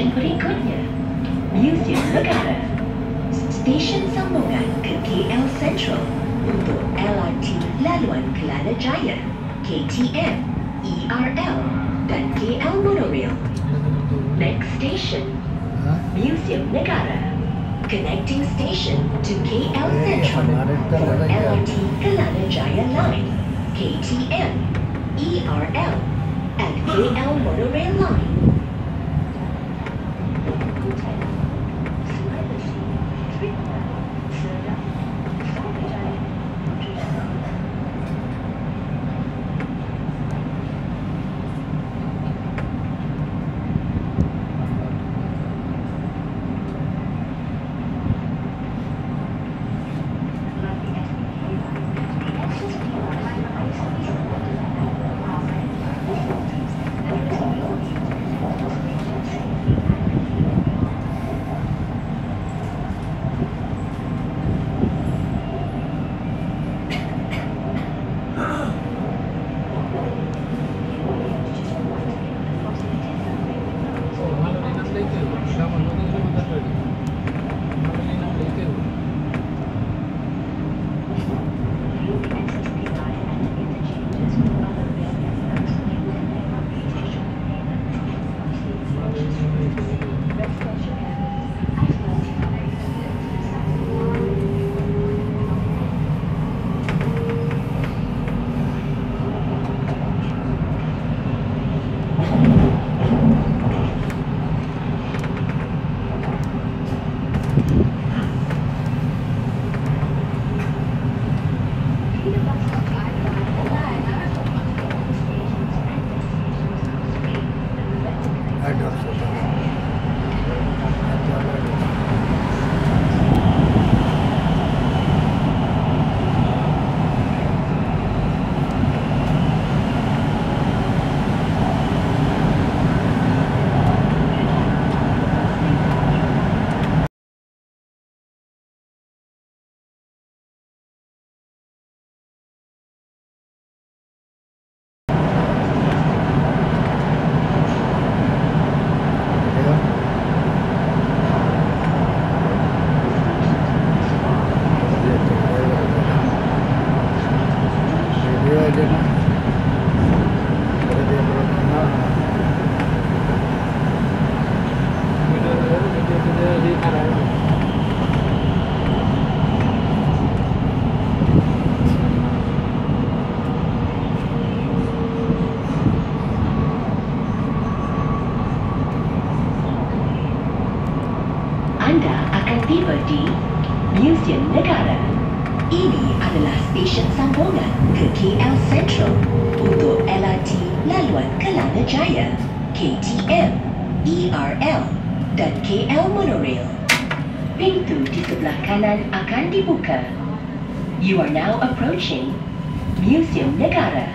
station Prikodnya. Museum Negara. Station sambungan ke KL Central untuk LRT Laluan Kelana Jaya, KTM, ERL dan KL Monorail. Next station, Museum Negara. Connecting station to KL Central for LRT Kelana Jaya Line, KTM, ERL and KL Monorail Line. Good. Di arah. Anda akan tiba di Museum Negara. Ini adalah stesen sambungan ke KL Central untuk LRT laluan Kelana Jaya, KTM, ERL dan KL Monorail. Pintu di sebelah kanan akan dibuka. You are now approaching Museum Negara.